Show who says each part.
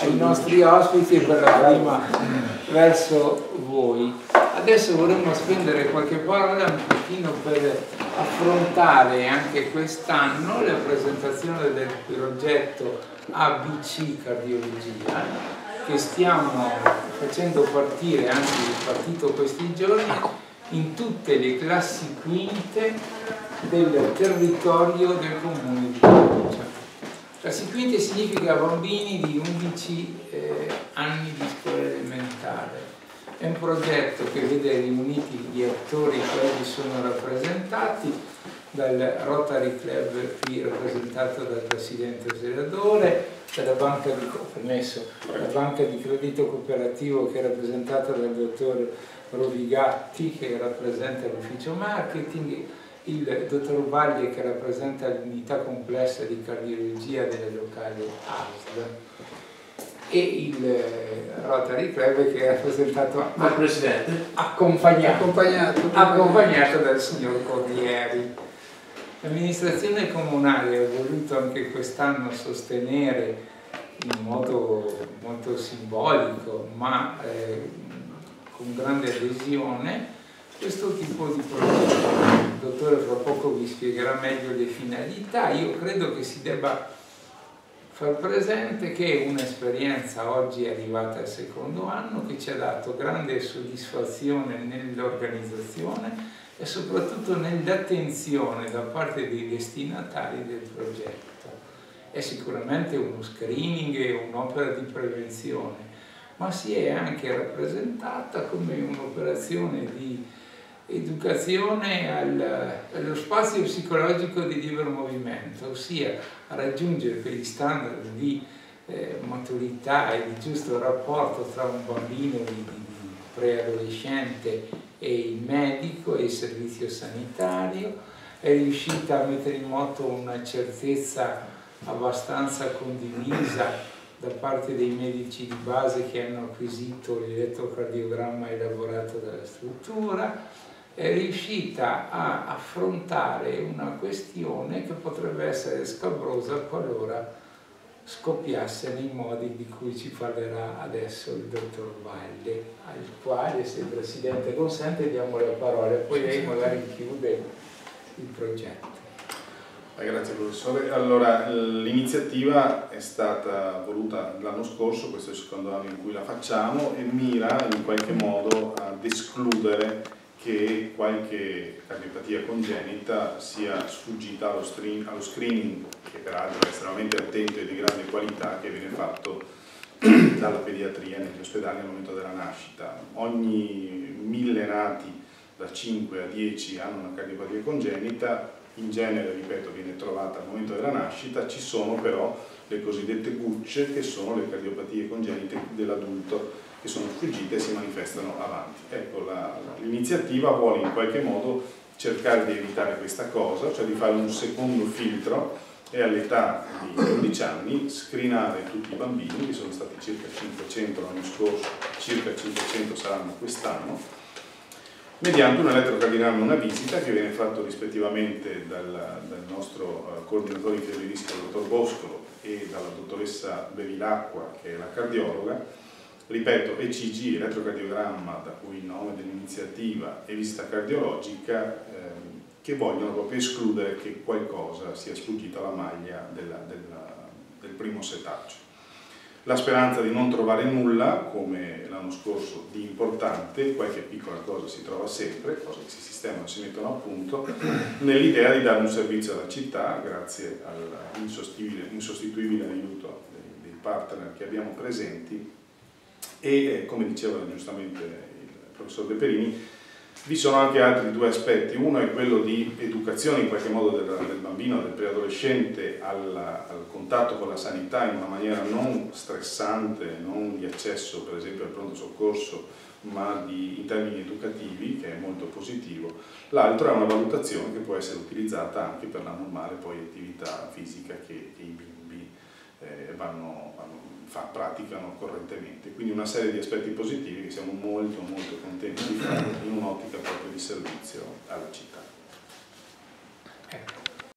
Speaker 1: ai nostri ospiti e per la prima verso voi. Adesso vorremmo spendere qualche parola un pochino per affrontare anche quest'anno la presentazione del progetto ABC Cardiologia che stiamo facendo partire, anzi è partito questi giorni, in tutte le classi quinte del territorio del comune di Perugia. Quinte significa bambini di 11 eh, anni di scuola elementare. È un progetto che vede riuniti gli attori che oggi sono rappresentati, dal Rotary Club qui rappresentato dal Presidente Senatore, dalla banca di, permesso, la banca di credito cooperativo che è rappresentata dal dottor Rovigatti che rappresenta l'ufficio marketing, il dottor Vaglie che rappresenta l'unità complessa di cardiologia delle locali ASL e il eh, Rotary Club che è rappresentato
Speaker 2: dal Presidente
Speaker 1: accompagnato, accompagnato, accompagnato dal signor Corrieri. L'amministrazione comunale ha voluto anche quest'anno sostenere in modo molto simbolico ma eh, con grande adesione questo tipo di progetto. Dottore fra poco vi spiegherà meglio le finalità. Io credo che si debba far presente che è un'esperienza oggi arrivata al secondo anno che ci ha dato grande soddisfazione nell'organizzazione e soprattutto nell'attenzione da parte dei destinatari del progetto. È sicuramente uno screening e un'opera di prevenzione, ma si è anche rappresentata come un'operazione di educazione al, allo spazio psicologico di libero movimento, ossia a raggiungere quegli standard di eh, maturità e di giusto rapporto tra un bambino di, di preadolescente e il medico e il servizio sanitario, è riuscita a mettere in moto una certezza abbastanza condivisa da parte dei medici di base che hanno acquisito l'elettrocardiogramma elaborato dalla struttura, è riuscita a affrontare una questione che potrebbe essere scabrosa qualora scoppiasse nei modi di cui ci parlerà adesso il dottor Valle, al quale, se il Presidente consente, diamo la parola e poi lei magari chiude il progetto.
Speaker 3: Eh, grazie professore. Allora, l'iniziativa è stata voluta l'anno scorso, questo è il secondo anno in cui la facciamo, e mira in qualche modo ad escludere che qualche cardiopatia congenita sia sfuggita allo, stream, allo screening, che peraltro è estremamente attento e di grande qualità, che viene fatto dalla pediatria negli ospedali al momento della nascita. Ogni mille nati da 5 a 10 hanno una cardiopatia congenita, in genere, ripeto, viene trovata al momento della nascita, ci sono però le cosiddette gucce che sono le cardiopatie congenite dell'adulto che sono sfuggite e si manifestano avanti. Ecco, l'iniziativa vuole in qualche modo cercare di evitare questa cosa, cioè di fare un secondo filtro e all'età di 11 anni screenare tutti i bambini, che sono stati circa 500 l'anno scorso, circa 500 saranno quest'anno, mediante un elettrocardiogramma una visita che viene fatto rispettivamente dal, dal nostro uh, coordinatore di febbre il dottor Boscolo, e dalla dottoressa Bevilacqua, che è la cardiologa, ripeto, ECG, elettrocardiogramma, da cui il nome dell'iniziativa, e visita cardiologica, ehm, che vogliono proprio escludere che qualcosa sia sfuggito alla maglia della, della, del primo setaggio. La speranza di non trovare nulla, come l'anno scorso, di importante, qualche piccola cosa si trova sempre, cose che si sistemano, si mettono a punto, nell'idea di dare un servizio alla città, grazie all'insostituibile aiuto dei, dei partner che abbiamo presenti, e eh, come diceva giustamente il professor De Perini, vi sono anche altri due aspetti, uno è quello di educazione in qualche modo del, del bambino, del preadolescente al, al, contatto con la sanità in una maniera non stressante, non di accesso per esempio al pronto soccorso, ma di, in termini educativi, che è molto positivo. L'altro è una valutazione che può essere utilizzata anche per la normale poi, attività fisica che, che i bimbi eh, vanno, vanno fa, praticano correntemente. Quindi una serie di aspetti positivi che siamo molto molto contenti di fare in un'ottica proprio di servizio alla città.
Speaker 1: Ecco.